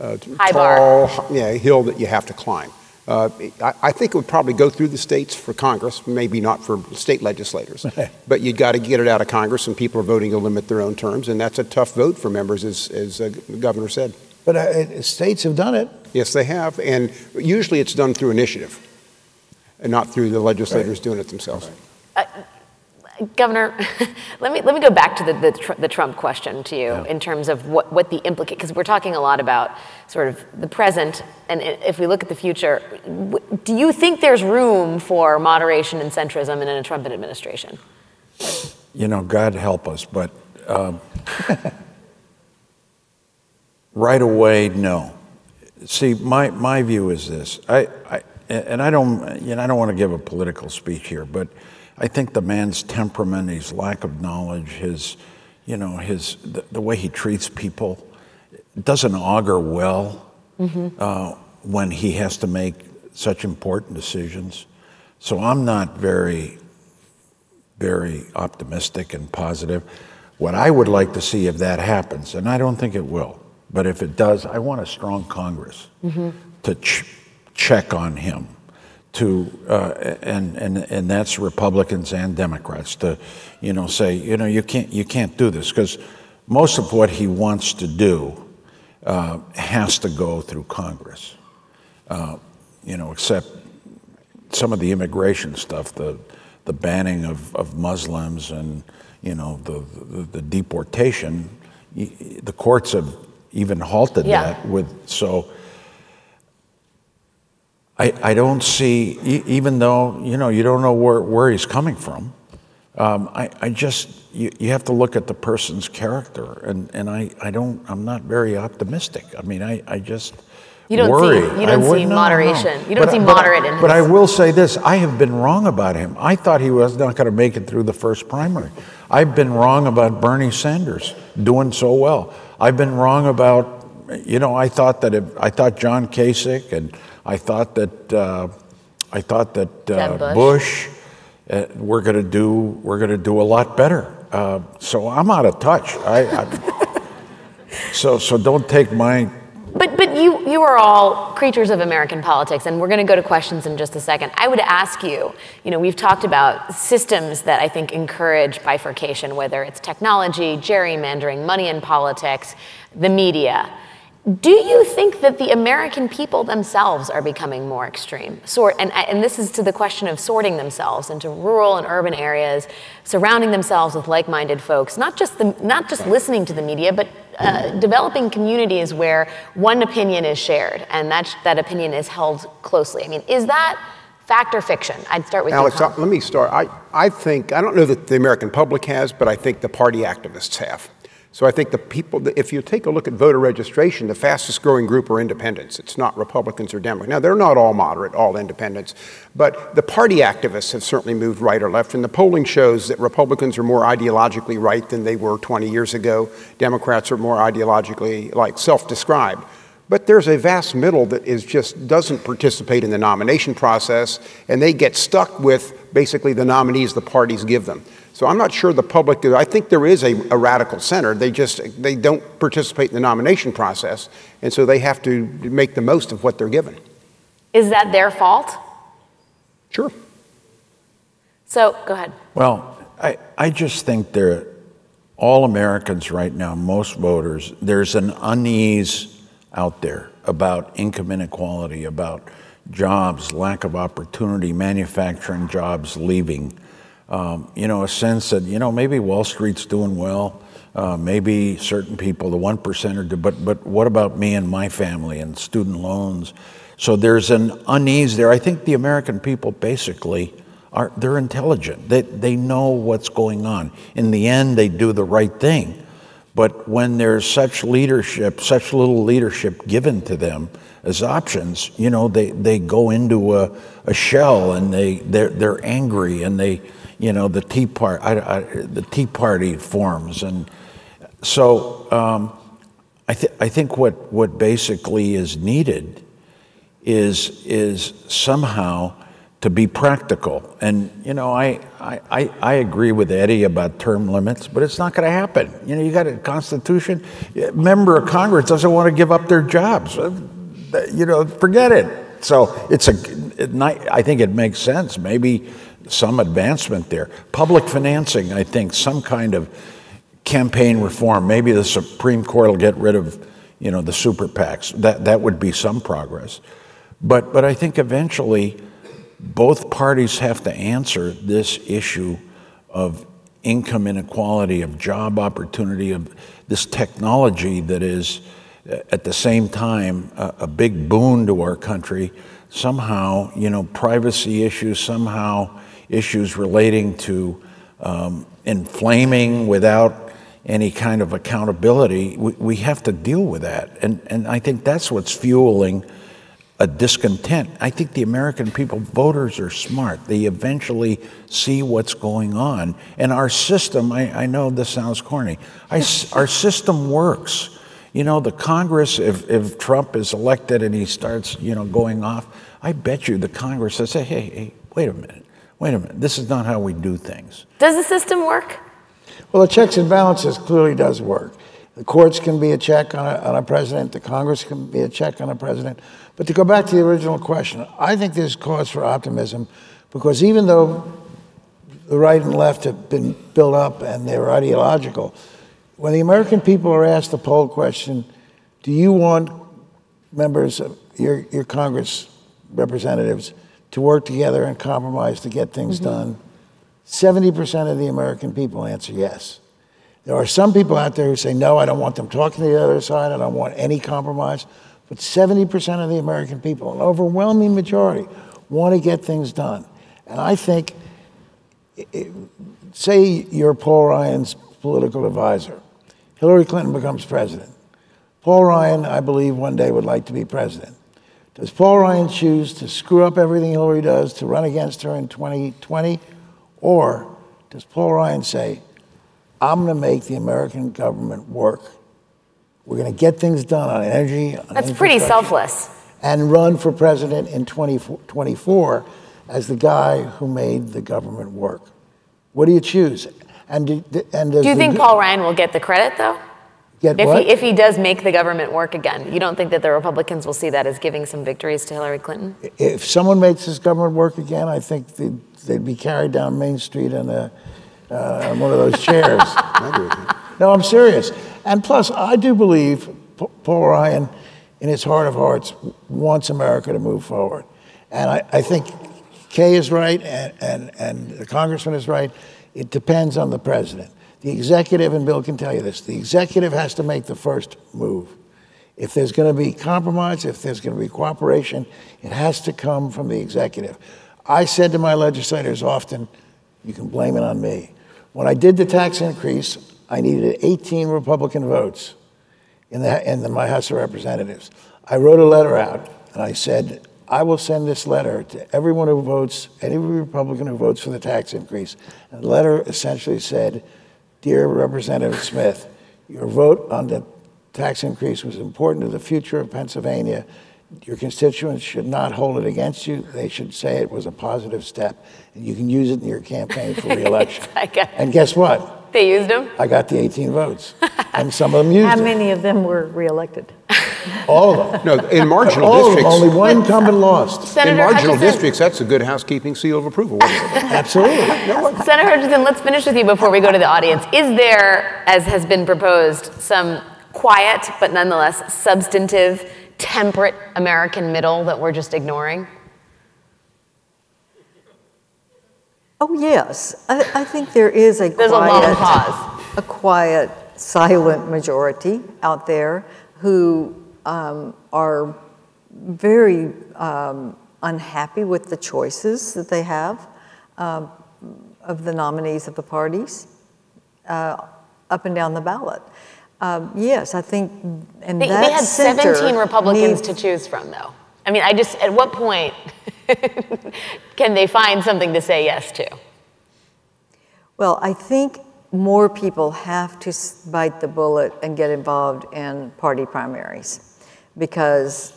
uh, High bar. tall yeah, hill that you have to climb. Uh, I, I think it would probably go through the states for Congress, maybe not for state legislators. but you've got to get it out of Congress, and people are voting to limit their own terms, and that's a tough vote for members, as, as uh, the governor said. But uh, states have done it. Yes, they have, and usually it's done through initiative, and not through the legislators doing it themselves. Governor, let me let me go back to the the, tr- the Trump question to you in terms of what what the implicate because we're talking a lot about sort of the present and if we look at the future, w- do you think there's room for moderation and centrism in a Trump administration? You know, God help us, but um, right away, no. See, my, my view is this. I, I, and I don't, you know, I don't want to give a political speech here, but I think the man's temperament, his lack of knowledge, his, you know, his, the, the way he treats people doesn't augur well uh, when he has to make such important decisions. So I'm not very very optimistic and positive. What I would like to see if that happens, and I don't think it will, but if it does, I want a strong Congress to ch- check on him. To uh, and and and that's Republicans and Democrats to, you know, say you know you can't you can't do this because most of what he wants to do uh, has to go through Congress. Uh, you know, except some of the immigration stuff, the the banning of, of Muslims and you know the, the, the deportation, the courts have even halted Yeah. that with so. I, I don't see even though you know you don't know where, where he's coming from. Um, I, I just you, you have to look at the person's character and, and I, I don't I'm not very optimistic. I mean I, I just You don't see- you don't see would- no, no, no. moderation. You don't But- see but- moderate in But I will say this: I have been wrong about him. I thought he was not going to make it through the first primary. I've been wrong about Bernie Sanders doing so well. I've been wrong about, you know, I thought that if, I thought John Kasich and I thought that uh, I thought that uh, Bush. Bush uh, we're going to do we're going to do a lot better. Uh, so I'm out of touch. I, I so so don't take my But but you you are all creatures of American politics, and we're going to go to questions in just a second. I would ask you, you know, we've talked about systems that I think encourage bifurcation, whether it's technology, gerrymandering, money in politics, the media. Do you think that the American people themselves are becoming more extreme? Sort and and this is to the question of sorting themselves into rural and urban areas, surrounding themselves with like-minded folks, not just the not just listening to the media, but uh, developing communities where one opinion is shared and that, that opinion is held closely. I mean, is that fact or fiction? I'd start with Alex, you. let me start. I, I think, I don't know that the American public has, but I think the party activists have. So I think the people, if you take a look at voter registration, the fastest growing group are independents. It's not Republicans or Democrats. Now, they're not all moderate, all independents, but the party activists have certainly moved right or left. And the polling shows that Republicans are more ideologically right than they were 20 years ago. Democrats are more ideologically like self described. But there's a vast middle that is just doesn't participate in the nomination process, and they get stuck with basically the nominees the parties give them. So I'm not sure the public, I think there is a, a, radical center. They just, they don't participate in the nomination process. And so they have to make the most of what they're given. Is that their fault? Sure. So go ahead. Well, I, I just think they're all Americans right now, most voters, there's an unease out there about income inequality, about jobs, lack of opportunity, manufacturing jobs leaving. Um, you know, a sense that, you know, maybe Wall Street's doing well, uh, maybe certain people, the 1% are, but, but what about me and my family and student loans? So there's an unease there. I think the American people basically are, they're intelligent. They, they know what's going on. In the end, they do the right thing. But when there's such leadership, such little leadership given to them as options, you know, they, they go into a, a shell and they, they're, they're angry and they, you know, the Tea Party, I, I, the Tea Party forms. And so um, I, th- I think what, what basically is needed is, is somehow to be practical. And, you know, I, I, I agree with Eddie about term limits, but it's not going to happen. You know, you got a constitution. A member of Congress doesn't want to give up their jobs. Uh, you know, forget it. So it's a, it, I think it makes sense. Maybe some advancement there. Public financing, I think, some kind of campaign reform. Maybe the Supreme Court will get rid of, you know, the super PACs. That, that would be some progress. But, but I think eventually, both parties have to answer this issue of income inequality, of job opportunity, of this technology that is at the same time a, a, big boon to our country. Somehow, you know, privacy issues, somehow issues relating to um, inflaming without any kind of accountability. We, we have to deal with that. And, and I think that's what's fueling a discontent. I think the American people, voters are smart. They eventually see what's going on. And our system, I, I know this sounds corny, I, our system works. You know, the Congress, if, if Trump is elected and he starts, you know, going off, I bet you the Congress says, hey, hey, hey, wait a minute, wait a minute, this is not how we do things. Does the system work? Well, the checks and balances clearly does work. The courts can be a check on a, on a president, the Congress can be a check on a president. But to go back to the original question, I think there's cause for optimism because even though the right and left have been built up and they're ideological, when the American people are asked the poll question, do you want members of your, your Congress representatives to work together and compromise to get things mm-hmm. done? 70% of the American people answer yes. There are some people out there who say, no, I don't want them talking to the other side, I don't want any compromise. But 70% of the American people, an overwhelming majority, want to get things done. And I think, it, say you're Paul Ryan's political advisor, Hillary Clinton becomes president. Paul Ryan, I believe, one day would like to be president. Does Paul Ryan choose to screw up everything Hillary does to run against her in 2020? Or does Paul Ryan say, I'm going to make the American government work we're going to get things done on energy. On That's pretty selfless. And run for president in 2024 as the guy who made the government work. What do you choose? And do, and do you think Paul Ryan will get the credit, though? Get if what? He, if he does make the government work again, you don't think that the Republicans will see that as giving some victories to Hillary Clinton? If someone makes this government work again, I think they'd, they'd be carried down Main Street in a, uh, on one of those chairs. no, I'm serious. And plus, I do believe Paul Ryan, in his heart of hearts, wants America to move forward. And I, I think Kay is right and, and, and the congressman is right. It depends on the president. The executive, and Bill can tell you this, the executive has to make the first move. If there's going to be compromise, if there's going to be cooperation, it has to come from the executive. I said to my legislators often, you can blame it on me. When I did the tax increase, I needed 18 Republican votes in, the, in the, my House of Representatives. I wrote a letter out and I said, I will send this letter to everyone who votes, any Republican who votes for the tax increase. And the letter essentially said, Dear Representative Smith, your vote on the tax increase was important to the future of Pennsylvania. Your constituents should not hold it against you. They should say it was a positive step, and you can use it in your campaign for reelection. and guess what? They used them? I got the 18 votes, and some of them used How it. many of them were reelected? All of them. No, in marginal All of them. districts, Only one incumbent uh, lost. in Senator marginal Hutchison, districts, that's a good housekeeping seal of approval. wasn't it? Absolutely. Senator Hutchison, let's finish with you before we go to the audience. Is there, as has been proposed, some quiet but nonetheless substantive, temperate American middle that we're just ignoring? Oh, yes. I, I think there is a There's a quiet, pause. a quiet, silent majority out there who um, are very um, unhappy with the choices that they have um, of the nominees of the parties uh, up and down the ballot. Um, yes, I think, and They, that they had 17 Republicans needs- to choose from, though. I mean, I just, at what point can they find something to say yes to? Well, I think more people have to bite the bullet and get involved in party primaries because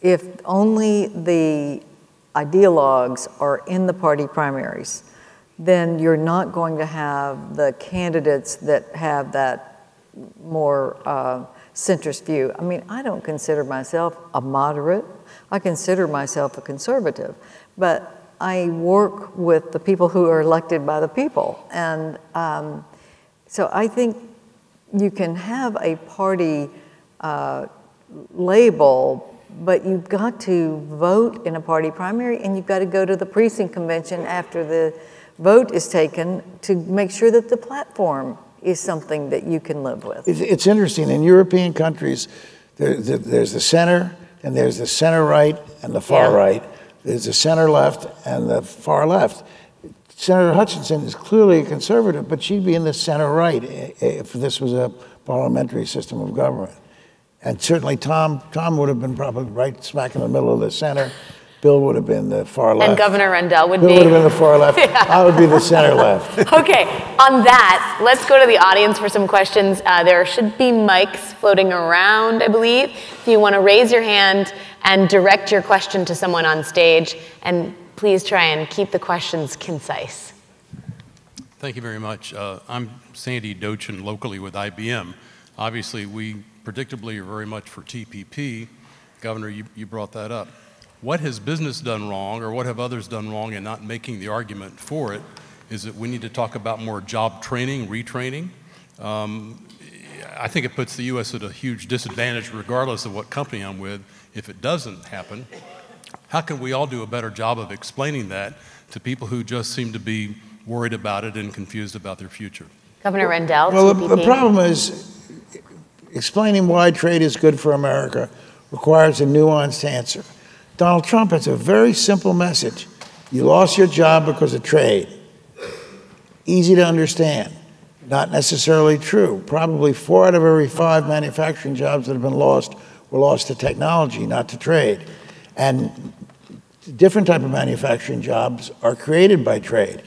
if only the ideologues are in the party primaries, then you're not going to have the candidates that have that more uh, centrist view. I mean, I don't consider myself a moderate. I consider myself a conservative, but I work with the people who are elected by the people, and um, so I think you can have a party uh, label, but you've got to vote in a party primary, and you've got to go to the precinct convention after the vote is taken to make sure that the platform is something that you can live with. It's, it's interesting. In European countries, there, there, there's the center, and there's the center right and the far Yeah. right. There's the center left and the far left. Senator Hutchison is clearly a conservative, but she'd be in the center right if this was a parliamentary system of government. And certainly Tom, Tom would have been probably right smack in the middle of the center. Bill would have been the far left. And Governor Rendell would Bill be. would have been the far left. I would be the center left. Okay, on that, let's go to the audience for some questions. Uh, there should be mics floating around, I believe. If you want to raise your hand and direct your question to someone on stage, and please try and keep the questions concise. Thank you very much. Uh, I'm Sandy Dochin, locally with IBM. Obviously, we predictably are very much for TPP. Governor, you, you brought that up. What has business done wrong, or what have others done wrong in not making the argument for it? Is that we need to talk about more job training, retraining? Um, I think it puts the U.S. at a huge disadvantage, regardless of what company I'm with, if it doesn't happen. How can we all do a better job of explaining that to people who just seem to be worried about it and confused about their future? Governor Rendell, Well, TPP. the, the problem is explaining why trade is good for America requires a nuanced answer. Donald Trump has a very simple message. You lost your job because of trade. Easy to understand. Not necessarily true. Probably four out of every five manufacturing jobs that have been lost were lost to technology, not to trade. And different type of manufacturing jobs are created by trade.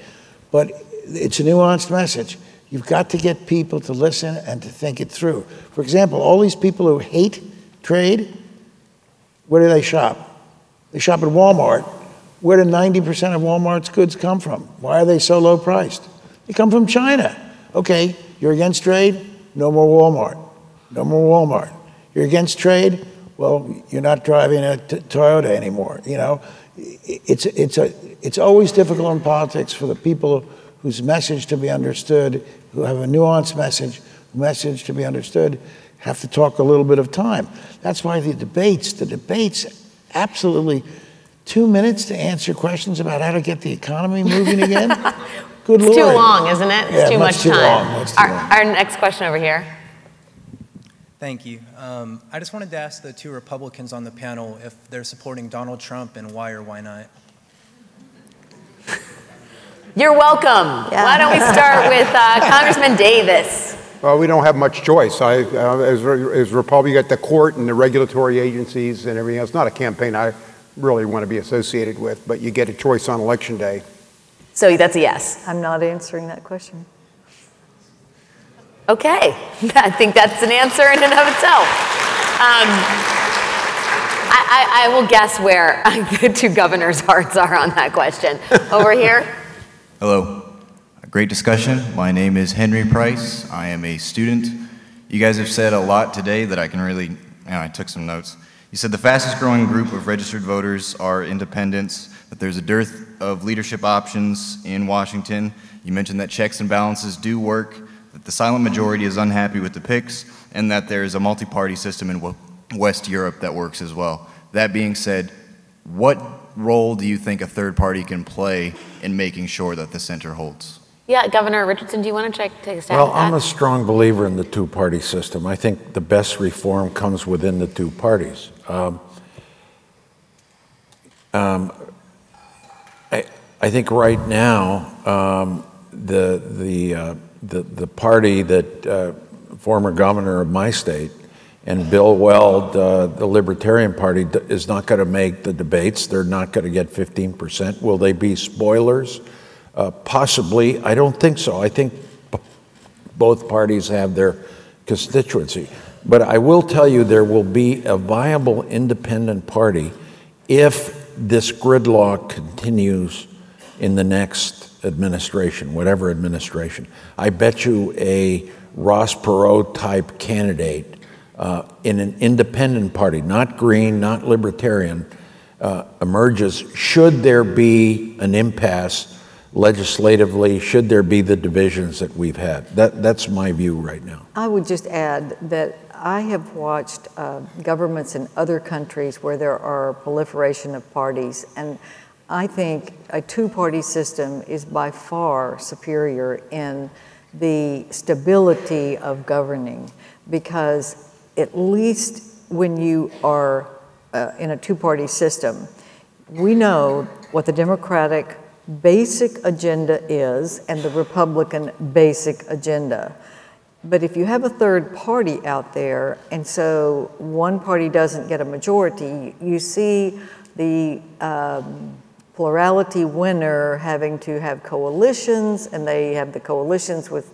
But it's a nuanced message. You've got to get people to listen and to think it through. For example, all these people who hate trade, where do they shop? They shop at Walmart. Where do 90% of Walmart's goods come from? Why are they so low priced? They come from China. Okay, you're against trade? No more Walmart. No more Walmart. You're against trade? Well, you're not driving a Toyota anymore. You know, it's, it's, a, it's always difficult in politics for the people whose message to be understood, who have a nuanced message, message to be understood, have to talk a little bit of time. That's why the debates, the debates, absolutely two minutes to answer questions about how to get the economy moving again. Good It's too long, isn't it? It's Yeah, too much much too time. long, much too our, long. our next question over here. Thank you. Um, I just wanted to ask the two Republicans on the panel if they're supporting Donald Trump and why or why not. You're welcome. Yeah. Why don't we start with uh, Congressman Davis? Well, we don't have much choice. I, uh, as, re- as Republican, you got the court and the regulatory agencies and everything else. Not a campaign I really want to be associated with, but you get a choice on election day. So that's a yes. I'm not answering that question. Okay, I think that's an answer in and of itself. Um, I, I, I will guess where the two governors' hearts are on that question. Over here. Hello. Great discussion. My name is Henry Price. I am a student. You guys have said a lot today that I can really, yeah, I took some notes. You said the fastest growing group of registered voters are independents, that there's a dearth of leadership options in Washington. You mentioned that checks and balances do work, that the silent majority is unhappy with the picks, and that there's a multi party system in West Europe that works as well. That being said, what role do you think a third party can play in making sure that the center holds? Yeah, Governor Richardson, do you want to check, take a stab Well, at I'm a strong believer in the two-party system. I think the best reform comes within the two parties. Um, um, I, I think right now, um, the, the, uh, the, the party that uh, former governor of my state and Bill Weld, uh, the Libertarian Party, d- is not going to make the debates. They're not going to get 15%. Will they be spoilers? Uh, possibly. I don't think so. I think both parties have their constituency. But I will tell you there will be a viable independent party if this gridlock continues in the next administration, whatever administration. I bet you a Ross Perot type candidate uh, in an independent party, not green, not libertarian, uh, emerges should there be an impasse legislatively, should there be the divisions that we've had. That, that's my view right now. I would just add that I have watched uh, governments in other countries where there are proliferation of parties, and I think a two-party system is by far superior in the stability of governing, because at least when you are uh, in a two-party system, we know what the Democratic basic agenda is and the Republican basic agenda. But if you have a third party out there, and so one party doesn't get a majority, you see the um, plurality winner having to have coalitions, and they have the coalitions with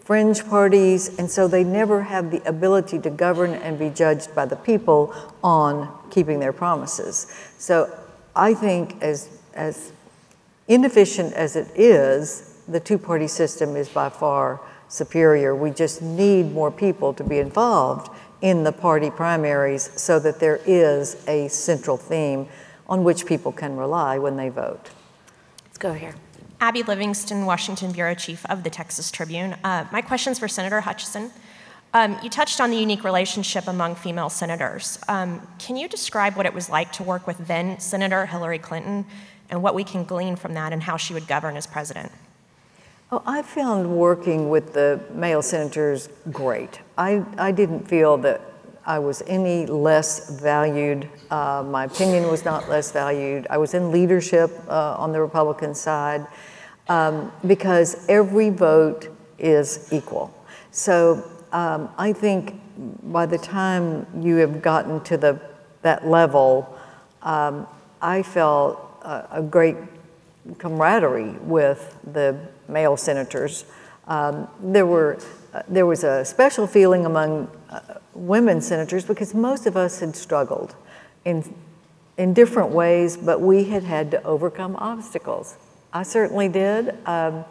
fringe parties, and so they never have the ability to govern and be judged by the people on keeping their promises. So I think as, as inefficient as it is, the two-party system is by far superior. We just need more people to be involved in the party primaries so that there is a central theme on which people can rely when they vote. Let's go here. Abby Livingston, Washington Bureau Chief of the Texas Tribune. Uh, my question's for Senator Hutchison. Um, you touched on the unique relationship among female senators. Um, can you describe what it was like to work with then Senator Hillary Clinton and what we can glean from that and how she would govern as president? Oh, I found working with the male senators great. I, I didn't feel that I was any less valued. Uh, my opinion was not less valued. I was in leadership uh, on the Republican side um, because every vote is equal. So um, I think by the time you have gotten to the, that level, um, I felt a, a great camaraderie with the male senators. Um, there, were, uh, there was a special feeling among uh, women senators because most of us had struggled in, in different ways, but we had had to overcome obstacles. I certainly did. Um,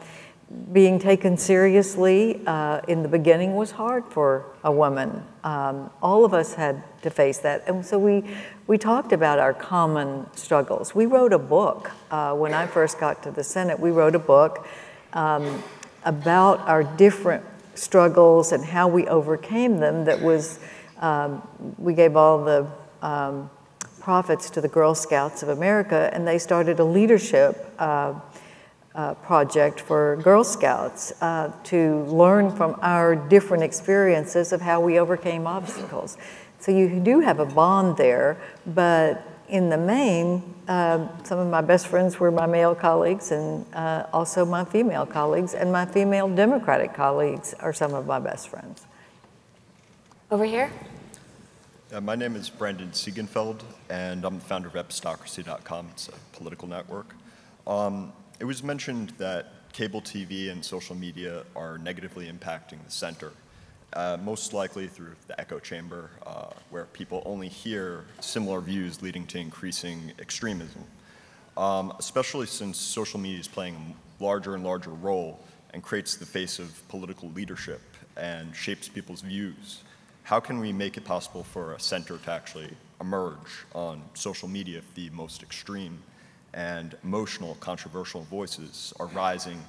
being taken seriously uh, in the beginning was hard for a woman. Um, all of us had to face that. And so we, we talked about our common struggles. We wrote a book. Uh, when I first got to the Senate, we wrote a book um, about our different struggles and how we overcame them that was, um, we gave all the um, profits to the Girl Scouts of America, and they started a leadership uh, uh, project for Girl Scouts uh, to learn from our different experiences of how we overcame obstacles. So you do have a bond there, but in the main, uh, some of my best friends were my male colleagues and uh, also my female colleagues, and my female Democratic colleagues are some of my best friends. Over here? Uh, my name is Brandon Siegenfeld, and I'm the founder of Epistocracy.com. It's a political network. Um, it was mentioned that cable TV and social media are negatively impacting the center, uh, most likely through the echo chamber, uh, where people only hear similar views, leading to increasing extremism. Um, especially since social media is playing a larger and larger role and creates the face of political leadership and shapes people's views. How can we make it possible for a center to actually emerge on social media if the most extreme and emotional, controversial voices are rising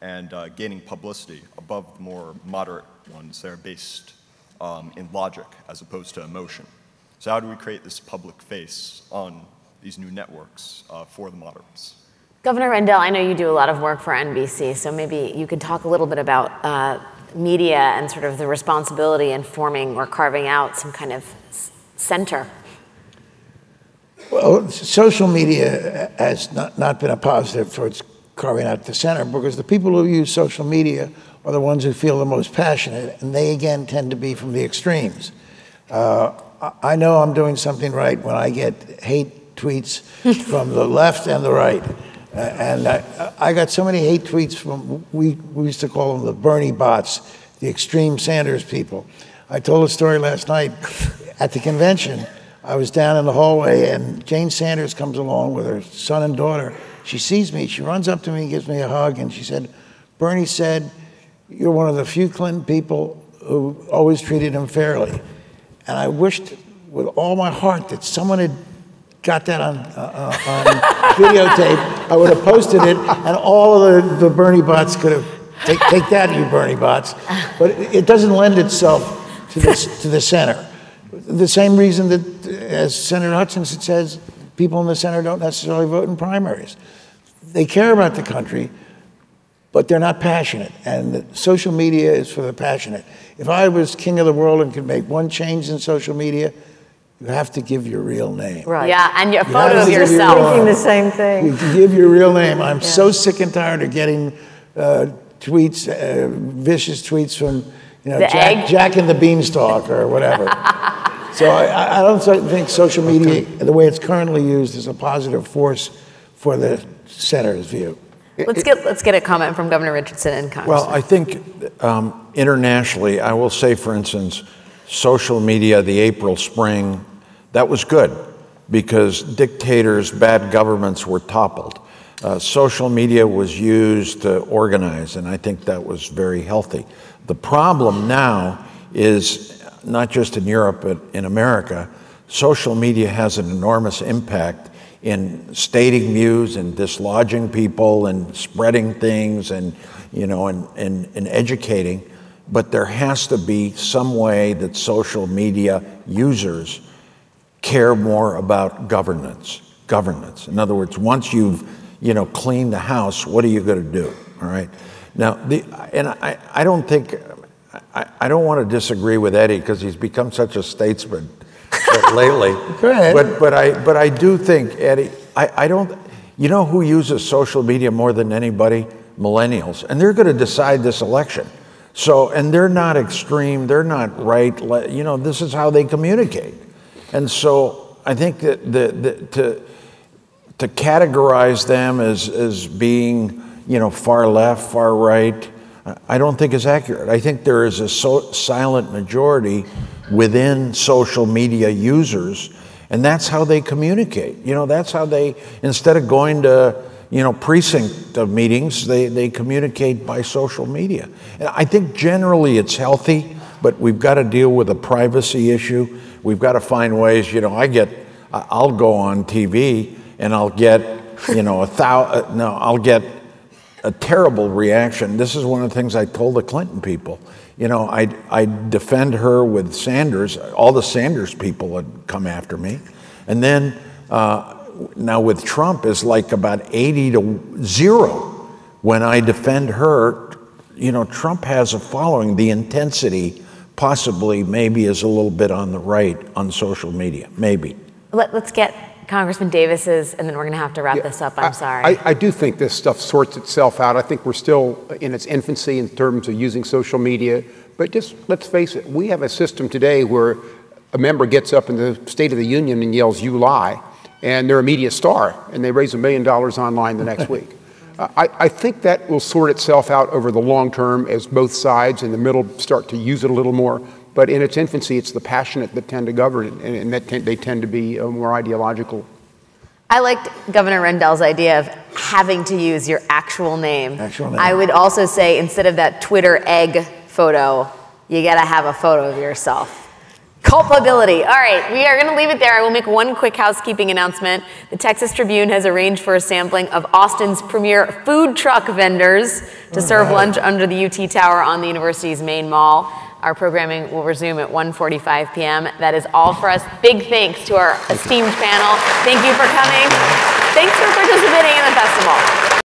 and uh, gaining publicity above the more moderate ones that are based um, in logic as opposed to emotion. So how do we create this public face on these new networks uh, for the moderates? Governor Rendell, I know you do a lot of work for NBC, so maybe you could talk a little bit about uh, media and sort of the responsibility in forming or carving out some kind of center well, social media has not, not been a positive towards carving out the center because the people who use social media are the ones who feel the most passionate, and they again tend to be from the extremes. Uh, I know I'm doing something right when I get hate tweets from the left and the right. Uh, and I, I, got so many hate tweets from, we, we used to call them the Bernie bots, the extreme Sanders people. I told a story last night at the convention. I was down in the hallway, and Jane Sanders comes along with her son and daughter. She sees me, she runs up to me, gives me a hug, and she said, Bernie said, You're one of the few Clinton people who always treated him fairly. And I wished with all my heart that someone had got that on, uh, uh on videotape. I would have posted it, and all of the, the Bernie bots could have take, take that, you Bernie bots. But it doesn't lend itself to, this, to the center. The same reason that, as Senator Hutchison says, people in the center don't necessarily vote in primaries. They care about the country, but they're not passionate. And social media is for the passionate. If I was king of the world and could make one change in social media, you have to give your real name. Right. Yeah, and your photo of yourself. Your thinking the same thing. You give your real name. I'm yeah. so sick and tired of getting uh, tweets, uh, vicious tweets from you know, Jack, Jack and the Beanstalk or whatever. so I, I, don't think social media, the way it's currently used, is a positive force for the center's view. Let's get, let's get a comment from Governor Richardson and Congress. Well, I think um, internationally, I will say, for instance, social media, the Arab Spring, that was good because dictators, bad governments were toppled. Uh, social media was used to organize, and I think that was very healthy. The problem now is not just in Europe, but in America, social media has an enormous impact in stating views and dislodging people and spreading things and, you know, and, and, and educating. But there has to be some way that social media users care more about governance. Governance. In other words, once you've, you know, cleaned the house, what are you going to do? All right. Now, the, and I, I don't think, I, I don't want to disagree with Eddie because he's become such a statesman lately. Go ahead. But, but, I, but I do think, Eddie, I, I don't, you know who uses social media more than anybody? Millennials. And they're going to decide this election. So, and they're not extreme, they're not right. You know, this is how they communicate. And so I think that the, the, to, to categorize them as, as being, you know, far left, far right, I don't think is accurate. I think there is a so silent majority within social media users, and that's how they communicate. You know, that's how they, instead of going to, you know, precinct meetings, they, they communicate by social media. And I think generally it's healthy, but we've got to deal with a privacy issue. We've got to find ways, you know, I get, I'll go on TV and I'll get, you know, a thousand, uh, no, I'll get a terrible reaction. This is one of the things I told the Clinton people. You know, I I defend her with Sanders. All the Sanders people would come after me, and then uh, now with Trump is like about eighty to zero when I defend her, you know, Trump has a following. The intensity possibly maybe is a little bit on the right on social media, maybe. Let, us get Congressman Davis's, and then we're going to have to wrap Yeah, this up. I'm I- sorry. I, I do think this stuff sorts itself out. I think we're still in its infancy in terms of using social media. But just let's face it, we have a system today where a member gets up in the State of the Union and yells, You lie, and they're a media star, and they raise a million dollars online the next week. I, I think that will sort itself out over the long term as both sides in the middle start to use it a little more. But in its infancy, it's the passionate that tend to govern it, and, and that tend, they tend to be uh, more ideological. I liked Governor Rendell's idea of having to use your actual name. Actual name. I would also say instead of that Twitter egg photo, you got to have a photo of yourself. Culpability. All right, we are going to leave it there. I will make one quick housekeeping announcement. The Texas Tribune has arranged for a sampling of Austin's premier food truck vendors to serve lunch under the UT Tower on the university's main mall. Our programming will resume at 1:45 p.m. That is all for us. Big thanks to our esteemed panel. Thank you for coming. Thanks for participating in the festival.